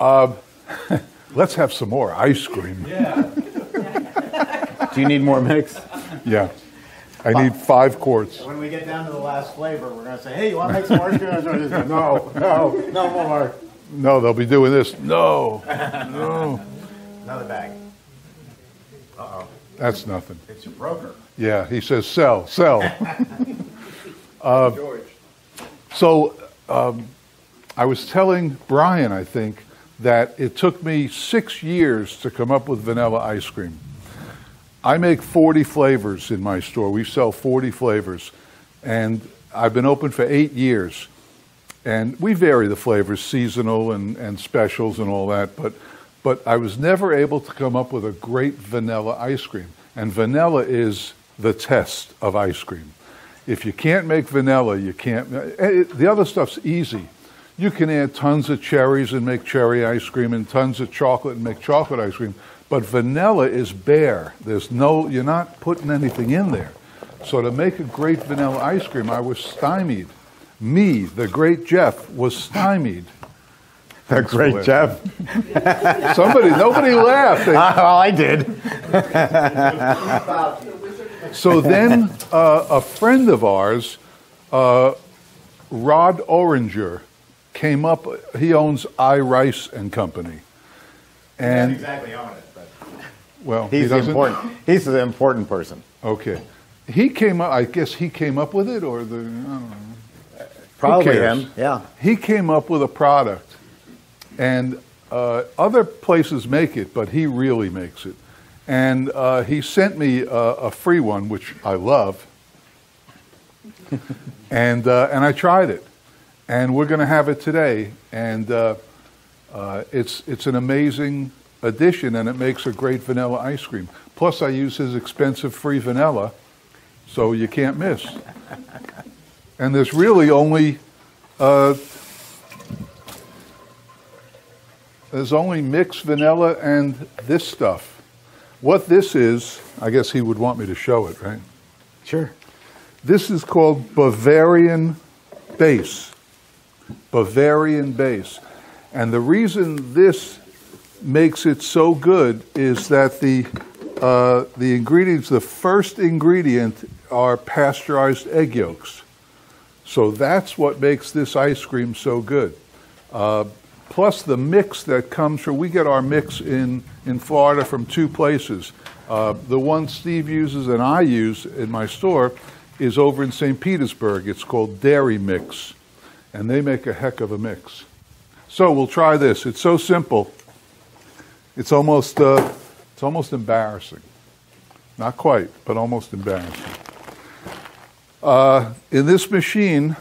Let's have some more ice cream. Yeah. Do you need more mix? Yeah. I need five quarts. When we get down to the last flavor, we're gonna say, "Hey, you want to make some ice cream?" no, no, no more. No, they'll be doing this. No, no, Another bag. Uh oh. That's nothing. It's your broker. Yeah, he says sell, sell. Uh, George. So um, I was telling Brian, I think, that it took me six years to come up with vanilla ice cream. I make 40 flavors in my store. We sell 40 flavors. And I've been open for eight years. And we vary the flavors, seasonal and, and specials and all that. But, but I was never able to come up with a great vanilla ice cream. And vanilla is the test of ice cream. If you can't make vanilla, you can't. eh, The other stuff's easy. You can add tons of cherries and make cherry ice cream, and tons of chocolate and make chocolate ice cream. But vanilla is bare. There's no. You're not putting anything in there. So to make a great vanilla ice cream, I was stymied. Me, the great Jeff, was stymied. The great Jeff. Somebody, nobody laughed. They- well, I did. So then uh, a friend of ours, uh, Rod Oringer, came up. He owns I Rice and Company, Not and exactly on it, but well, he He's the important. He's the important person. Okay, he came up. I guess he came up with it, or the. I don't know. Probably him. Yeah. He came up with a product, and uh, other places make it, but he really makes it. And uh, he sent me a, a free one, which I love, and uh, and I tried it, and we're going to have it today, and uh, uh, it's it's an amazing addition, and it makes a great vanilla ice cream. Plus, I use his expensive free vanilla, so you can't miss. And there's really only uh, there's only mixed vanilla and this stuff. What this is, I guess he would want me to show it, right? Sure. This is called Bavarian base. Bavarian base. And the reason this makes it so good is that the, uh, the ingredients, the first ingredient are pasteurized egg yolks. So that's what makes this ice cream so good. Uh, plus the mix that comes from, we get our mix in, in Florida from two places. Uh, the one Steve uses and I use in my store is over in St. Petersburg. It's called Dairy Mix, and they make a heck of a mix. So we'll try this. It's so simple. It's almost, uh, it's almost embarrassing. Not quite, but almost embarrassing. Uh, in this machine,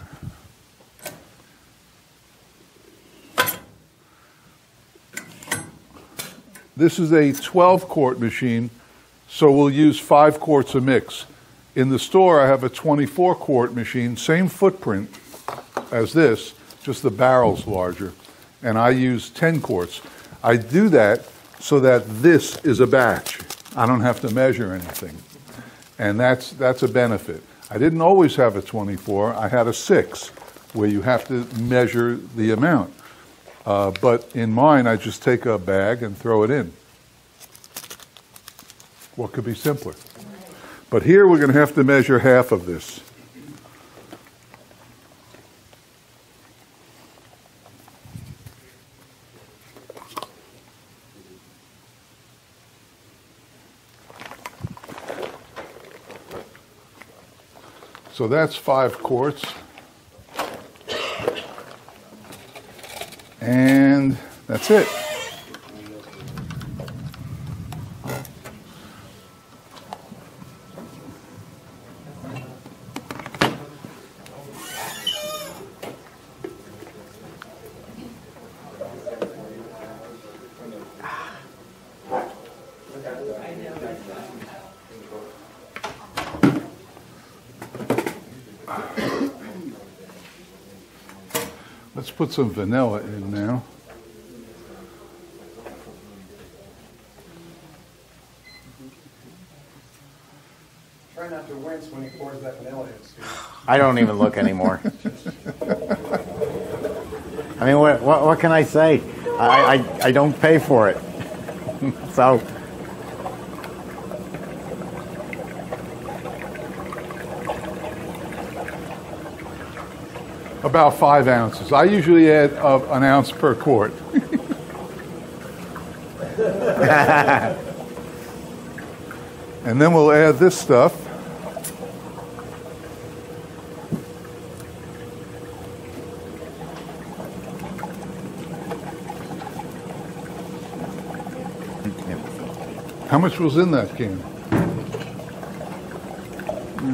this is a 12 quart machine, so we'll use five quarts of mix. In the store, I have a 24 quart machine, same footprint as this, just the barrel's larger, and I use 10 quarts. I do that so that this is a batch. I don't have to measure anything and that's that's a benefit. I didn't always have a 24. I had a six, where you have to measure the amount. Uh, but in mine, I just take a bag and throw it in. What could be simpler? But here we're going to have to measure half of this. So that's five quarts. And that's it. Let's put some vanilla in now. Try not to wince when he pours that vanilla in, I don't even look anymore. I mean, what, what, what can I say? I, I, I don't pay for it. so, About five ounces. I usually add uh, an ounce per quart. and then we'll add this stuff. How much was in that can?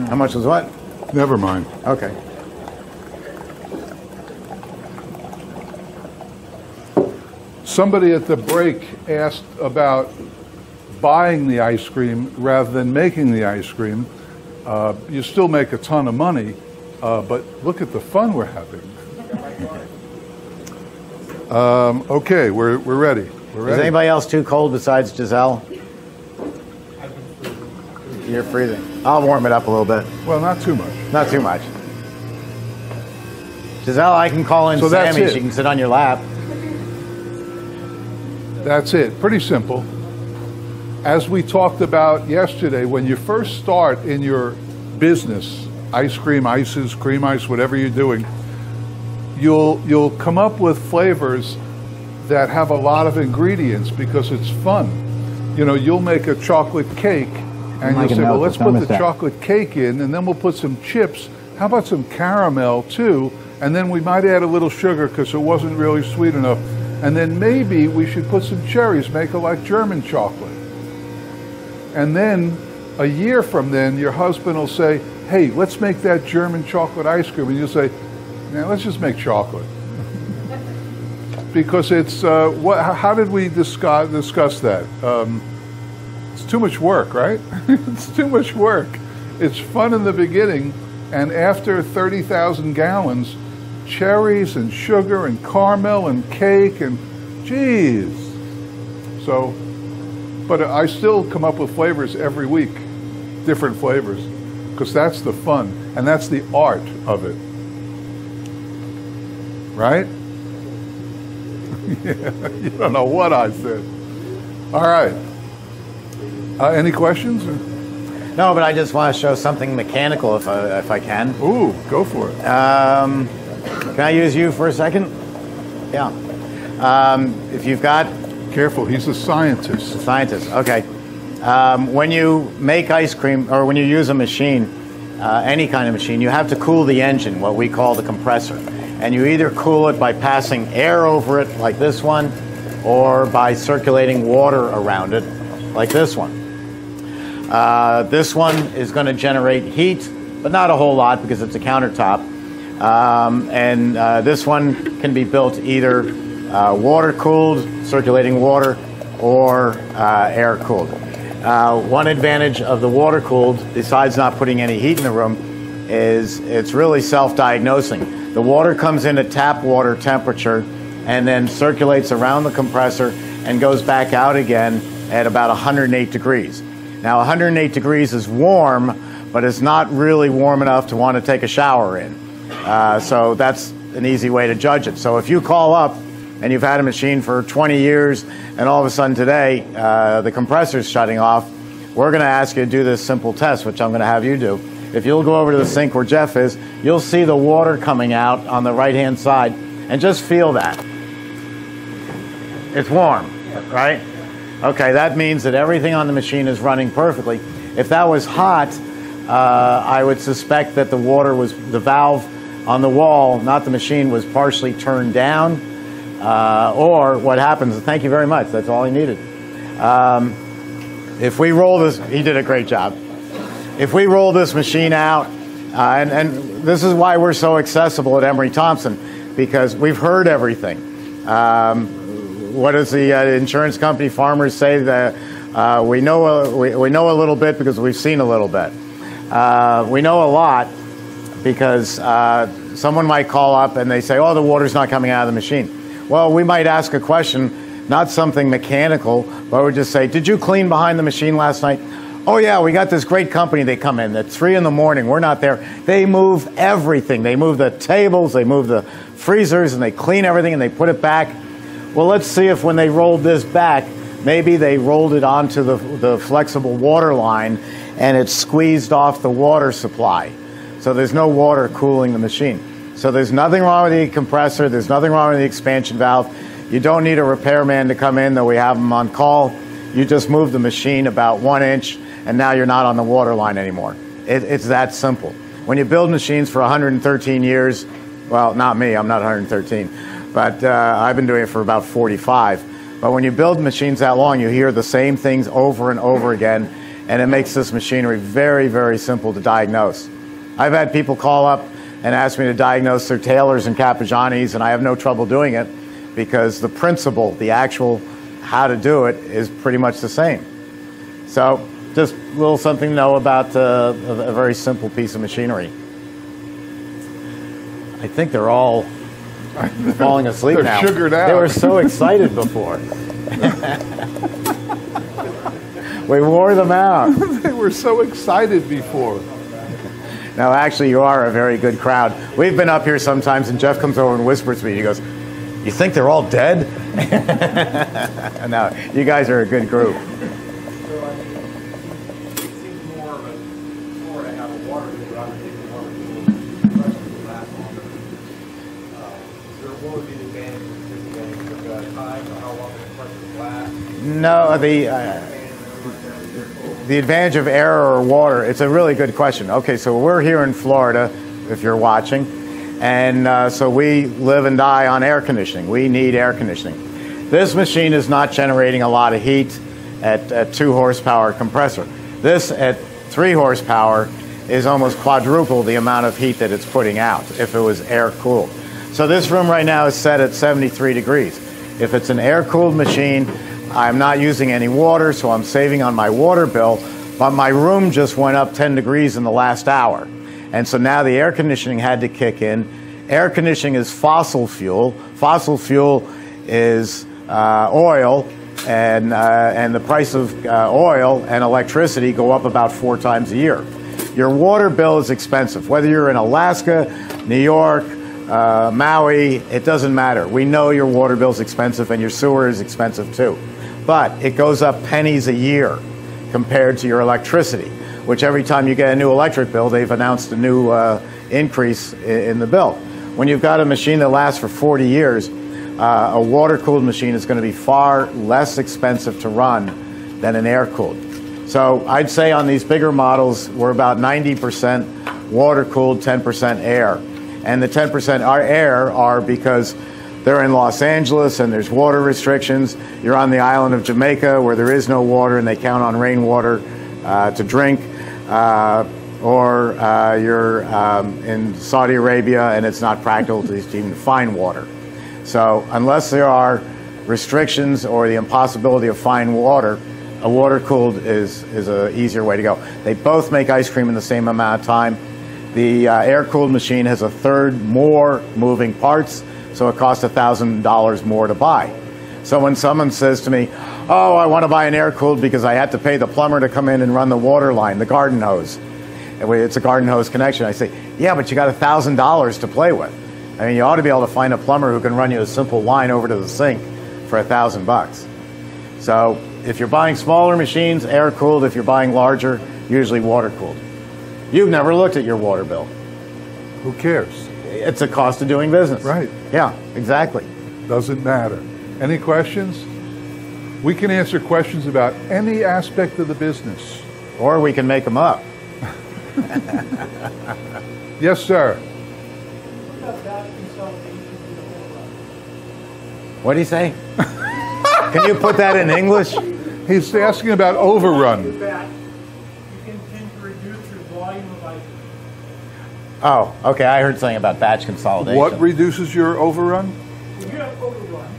how much was what? Never mind. Okay. Somebody at the break asked about buying the ice cream rather than making the ice cream. Uh, you still make a ton of money, uh, but look at the fun we're having. um, okay, we're, we're ready. We're ready. Is anybody else too cold besides Giselle? You're freezing. I'll warm it up a little bit. well, not too much. Not too much. Giselle, I can call in So Sammy. She can sit on your lap. That's it. Pretty simple. As we talked about yesterday, when you first start in your business, ice cream, ices, cream ice, whatever you're doing, you'll you'll come up with flavors that have a lot of ingredients because it's fun. You know, you'll make a chocolate cake and you'll say, "Well, let's put the chocolate cake in and then we'll put some chips. How about some caramel too? And then we might add a little sugar because it wasn't really sweet enough. And then maybe we should put some cherries, make it like German chocolate. And then a year from then, your husband will say, Hey, let's make that German chocolate ice cream. And you'll say, Now let's just make chocolate. because it's, uh, what, how did we discuss, discuss that? Um, it's too much work, right? it's too much work. It's fun in the beginning, and after 30,000 gallons, cherries and sugar and caramel and cake and geez. So, but I still come up with flavors every week, different flavors, because that's the fun and that's the art of it. Right? yeah, you don't know what I said. All right. Uh, any questions? No, but I just want to show something mechanical if I, if I can. Ooh, go for it. Um, can I use you for a second? Yeah. Um, if you've got Careful, he's a scientist. A scientist, okay. Um, when you make ice cream or when you use a machine, uh, any kind of machine, you have to cool the engine, what we call the compressor. And you either cool it by passing air over it, like this one, or by circulating water around it, like this one. Uh, this one is going to generate heat, but not a whole lot because it's a countertop. Um, and uh, this one can be built either uh, water cooled, circulating water, or uh, air cooled. Uh, one advantage of the water cooled, besides not putting any heat in the room, is it's really self diagnosing. The water comes in at tap water temperature and then circulates around the compressor and goes back out again at about 108 degrees. Now, 108 degrees is warm, but it's not really warm enough to want to take a shower in. Uh, so that's an easy way to judge it. So if you call up and you've had a machine for 20 years and all of a sudden today uh, the compressor's shutting off, we're going to ask you to do this simple test, which I'm going to have you do. If you'll go over to the sink where Jeff is, you'll see the water coming out on the right hand side and just feel that. It's warm, right? Okay, that means that everything on the machine is running perfectly. If that was hot, uh, I would suspect that the water was, the valve on the wall, not the machine, was partially turned down. Uh, or what happens, thank you very much, that's all he needed. Um, if we roll this, he did a great job. If we roll this machine out, uh, and, and this is why we're so accessible at Emery Thompson, because we've heard everything. Um, what does the uh, insurance company farmers say that uh, we know a, we, we know a little bit because we've seen a little bit. Uh, we know a lot because uh, someone might call up and they say, "Oh, the water's not coming out of the machine." Well, we might ask a question, not something mechanical, but we just say, "Did you clean behind the machine last night?" Oh yeah, we got this great company. They come in at three in the morning. We're not there. They move everything. They move the tables, they move the freezers, and they clean everything and they put it back. Well, let's see if when they rolled this back, maybe they rolled it onto the, the flexible water line and it squeezed off the water supply. So there's no water cooling the machine. So there's nothing wrong with the compressor, there's nothing wrong with the expansion valve. You don't need a repairman to come in, though we have them on call. You just move the machine about one inch, and now you're not on the water line anymore. It, it's that simple. When you build machines for 113 years, well, not me, I'm not 113, but uh, I've been doing it for about 45. But when you build machines that long, you hear the same things over and over again, and it makes this machinery very, very simple to diagnose. I've had people call up and ask me to diagnose their Taylors and Carpigianis, and I have no trouble doing it because the principle, the actual how to do it, is pretty much the same. So, just a little something to know about uh, a, a very simple piece of machinery. I think they're all falling asleep They're now. sugared out. They were so excited before. we wore them out. they were so excited before. No, actually, you are a very good crowd. We've been up here sometimes, and Jeff comes over and whispers to me. He goes, "You think they're all dead?" no, you guys are a good group. No, the uh, the advantage of air or water. It's a really good question. Okay, so we're here in Florida, if you're watching, and uh, so we live and die on air conditioning. We need air conditioning. This machine is not generating a lot of heat at, at two horsepower compressor. This at three horsepower is almost quadruple the amount of heat that it's putting out if it was air cooled. So this room right now is set at 73 degrees. If it's an air cooled machine, I'm not using any water, so I'm saving on my water bill, but my room just went up 10 degrees in the last hour. And so now the air conditioning had to kick in. Air conditioning is fossil fuel. Fossil fuel is uh, oil, and, uh, and the price of uh, oil and electricity go up about four times a year. Your water bill is expensive. Whether you're in Alaska, New York, uh, Maui, it doesn't matter. We know your water bill is expensive and your sewer is expensive too. But it goes up pennies a year compared to your electricity, which every time you get a new electric bill, they've announced a new uh, increase in, the bill. When you've got a machine that lasts for 40 years, uh, a water cooled machine is going to be far less expensive to run than an air cooled. So I'd say on these bigger models, we're about 90% water cooled, 10% air. And the 10% are air are because they're in Los Angeles and there's water restrictions. You're on the island of Jamaica where there is no water and they count on rainwater uh, to drink. Uh, or uh, you're um, in Saudi Arabia and it's not practical to even find water. So, unless there are restrictions or the impossibility of fine water, a water cooled is, is an easier way to go. They both make ice cream in the same amount of time. The uh, air cooled machine has a third more moving parts, so it costs $1,000 more to buy. So when someone says to me, Oh, I want to buy an air cooled because I had to pay the plumber to come in and run the water line, the garden hose. It's a garden hose connection. I say, Yeah, but you got $1,000 to play with. I mean, you ought to be able to find a plumber who can run you a simple line over to the sink for a thousand bucks. So if you're buying smaller machines, air cooled. If you're buying larger, usually water cooled. You've never looked at your water bill. Who cares? It's a cost of doing business. Right. Yeah, exactly. Doesn't matter. Any questions? We can answer questions about any aspect of the business. Or we can make them up. Yes, sir. What do you say? can you put that in English? He's asking about overrun. that you can tend to reduce your volume of ice. Oh, okay. I heard something about batch consolidation. What reduces your overrun? When you have overrun,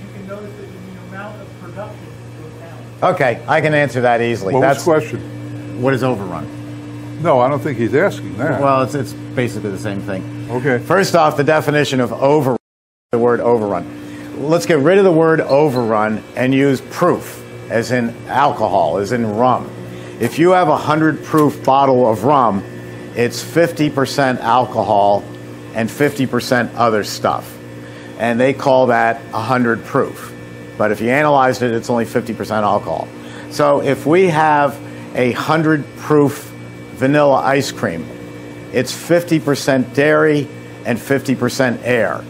you can notice that the amount of production goes down. okay, I can answer that easily. What was That's the question? what is overrun. No, I don't think he's asking that. Well, it's, it's basically the same thing. okay. First off, the definition of overrun, the word overrun. Let's get rid of the word overrun and use proof, as in alcohol, as in rum. If you have a 100 proof bottle of rum, it's 50% alcohol and 50% other stuff. and they call that 100 proof. But if you analyzed it, it's only 50% alcohol. So if we have a 100 proof vanilla ice cream, it's 50% dairy and 50% air.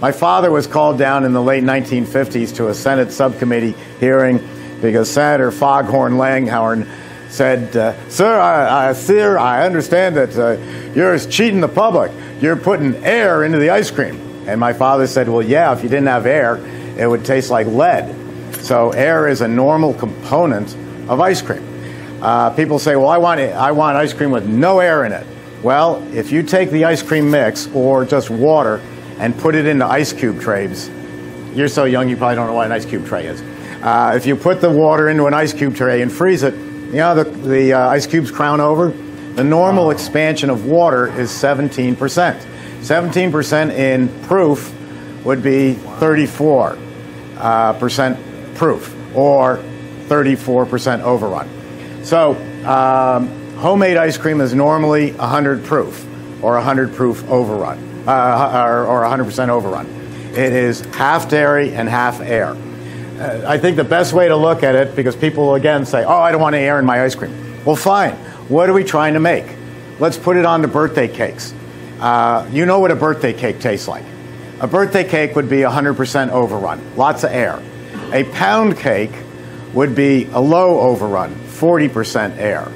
My father was called down in the late 1950s to a Senate subcommittee hearing because Senator Foghorn Langhorne said, uh, "Sir, I, I, sir, I understand that uh, you're cheating the public. You're putting air into the ice cream." And my father said, "Well, yeah. If you didn't have air, it would taste like lead. So air is a normal component of ice cream." Uh, people say, "Well, I want I want ice cream with no air in it." Well, if you take the ice cream mix or just water and put it into ice cube trays, you're so young you probably don't know what an ice cube tray is. Uh, if you put the water into an ice cube tray and freeze it, you know the, the uh, ice cubes crown over. The normal expansion of water is 17%. 17% in proof would be 34 uh, percent proof or 34% overrun. So um, homemade ice cream is normally 100 proof or 100 proof overrun uh, or, or 100% overrun. It is half dairy and half air. Uh, I think the best way to look at it, because people again say, oh, I don't want air in my ice cream. Well, fine. What are we trying to make? Let's put it on the birthday cakes. Uh, you know what a birthday cake tastes like. A birthday cake would be 100% overrun, lots of air. A pound cake would be a low overrun, 40% air.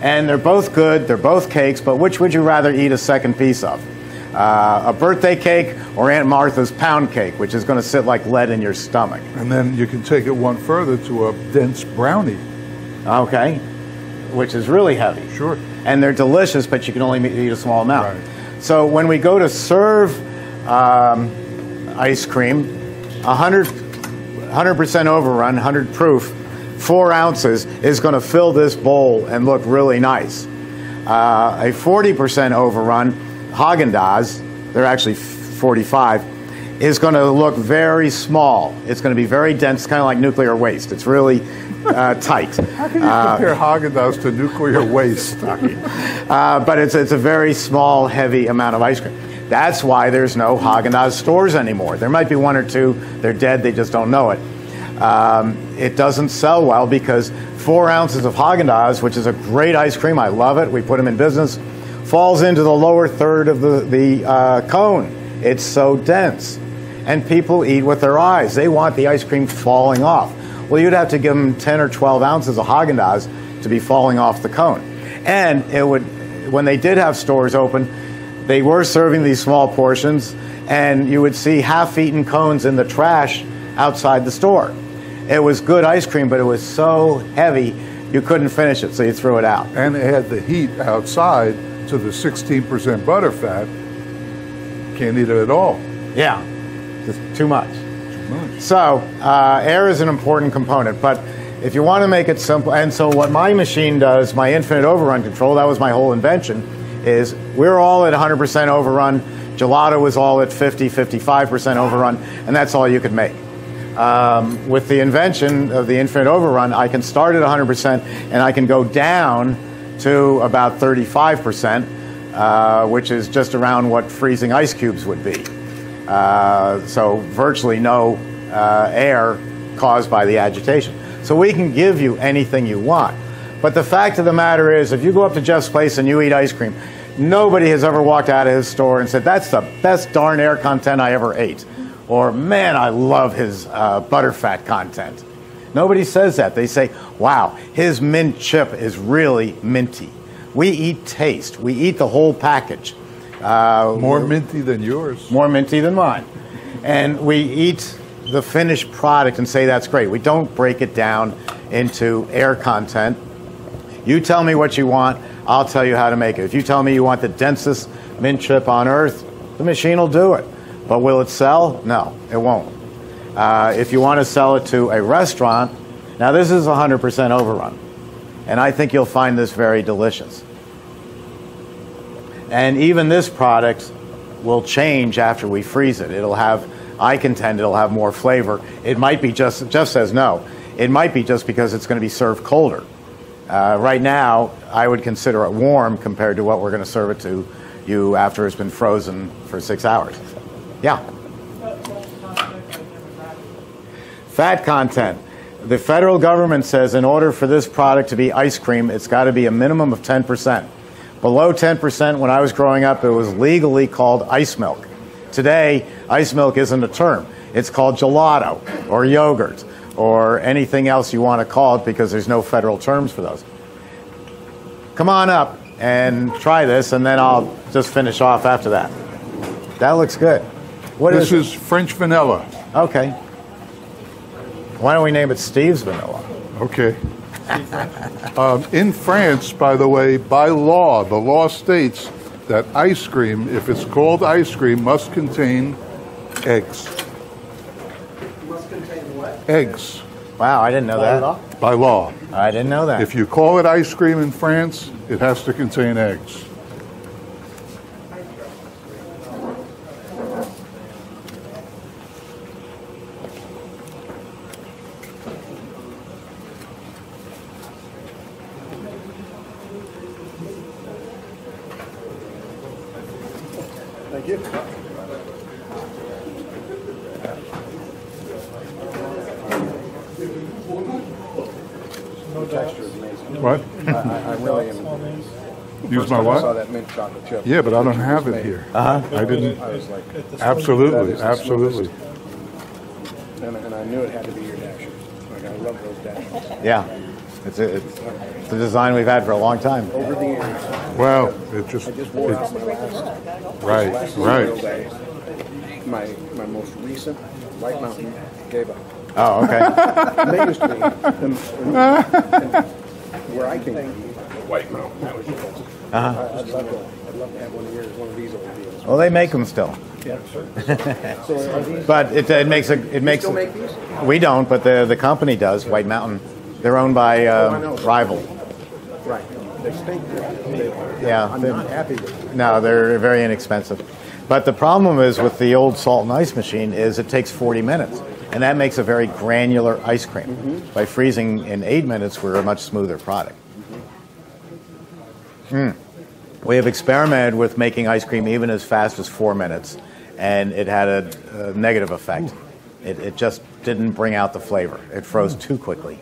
And they're both good, they're both cakes, but which would you rather eat a second piece of? Uh, a birthday cake or Aunt Martha's pound cake, which is going to sit like lead in your stomach. And then you can take it one further to a dense brownie. Okay, which is really heavy. Sure. And they're delicious, but you can only eat a small amount. Right. So when we go to serve um, ice cream, 100, 100% overrun, 100 proof, four ounces is going to fill this bowl and look really nice. Uh, a 40% overrun, Haagen Dazs, they're actually 45, is going to look very small. It's going to be very dense, kind of like nuclear waste. It's really uh, tight. How can you compare Haagen Dazs to nuclear waste? Uh, but it's, it's a very small, heavy amount of ice cream. That's why there's no Haagen Dazs stores anymore. There might be one or two. They're dead. They just don't know it. Um, it doesn't sell well because four ounces of Haagen Dazs, which is a great ice cream, I love it. We put them in business, falls into the lower third of the, the uh, cone. It's so dense. And people eat with their eyes. They want the ice cream falling off. Well, you'd have to give them 10 or 12 ounces of Haagen Dazs to be falling off the cone. And it would, when they did have stores open, they were serving these small portions, and you would see half-eaten cones in the trash outside the store. It was good ice cream, but it was so heavy you couldn't finish it, so you threw it out. and it had the heat outside to the 16% butterfat. Can't eat it at all. Yeah, just too much. So, uh, air is an important component, but if you want to make it simple, and so what my machine does, my infinite overrun control, that was my whole invention, is we're all at 100% overrun. Gelato was all at 50, 55% overrun, and that's all you could make. Um, with the invention of the infinite overrun, I can start at 100% and I can go down to about 35%, uh, which is just around what freezing ice cubes would be. Uh, so virtually no uh, air caused by the agitation. So we can give you anything you want. But the fact of the matter is, if you go up to Jeff's place and you eat ice cream, nobody has ever walked out of his store and said, that's the best darn air content I ever ate. Or, man, I love his uh, butterfat content. Nobody says that. They say, wow, his mint chip is really minty. We eat taste. We eat the whole package. Uh, More minty than yours. more minty than mine. And we eat the finished product and say that's great. We don't break it down into air content. You tell me what you want, I'll tell you how to make it. If you tell me you want the densest mint chip on earth, the machine will do it. But will it sell? No, it won't. Uh, if you want to sell it to a restaurant, now this is 100% overrun. And I think you'll find this very delicious. And even this product will change after we freeze it. It'll have, I contend, it'll have more flavor. It might be just, Jeff says no, it might be just because it's going to be served colder. Uh, right now, I would consider it warm compared to what we're going to serve it to you after it's been frozen for six hours. Yeah. Uh, uh, Fat content. The federal government says in order for this product to be ice cream, it's got to be a minimum of 10%. Below 10%, when I was growing up, it was legally called ice milk. Today, ice milk isn't a term. It's called gelato or yogurt or anything else you want to call it because there's no federal terms for those. Come on up and try this, and then I'll just finish off after that. That looks good. What This is? is French vanilla. okay. Why don't we name it Steve's Vanilla? Okay. Um, in France, by the way, by law, the law states that ice cream, if it's called ice cream, must contain eggs. Must contain what? Eggs, Wow, I didn't know that. by law. I didn't know that. If you call it ice cream in France, it has to contain eggs. Thank you. No texture is amazing. What? I, I really am. Use my I saw what? that mint chocolate chip. Yeah, but I don't have it here. Uh-huh. I didn't. I was like, Absolutely, That is the absolutely. and, and I knew it had to be your dasher. Like I love those dashers. yeah, it's a, it's, it's a design we've had for a long time. Over the years, Well, it just, I just wore it- out my last, right, last right. Day. My my most recent White Mountain gave up. Oh, okay. And, and, and where I came from, White Mountain. That was the best. Uh-huh. I, I'd love to. I'd love to have one of yours, one of these old deals. well, they make them still, Yeah, sure. so but it, it makes a it makes. still make these? We don't, but the the company does. White Mountain. They're owned by Oh, uh, know. Rival. Right. They stink. Yeah, I'm not happy with them. No, they're very inexpensive. But the problem is with the old salt and ice machine is it takes 40 minutes, and that makes a very granular ice cream. By freezing in eight minutes, we're a much smoother product. Mm. We have experimented with making ice cream even as fast as four minutes, and it had a, a negative effect. It, it just didn't bring out the flavor. It froze too quickly.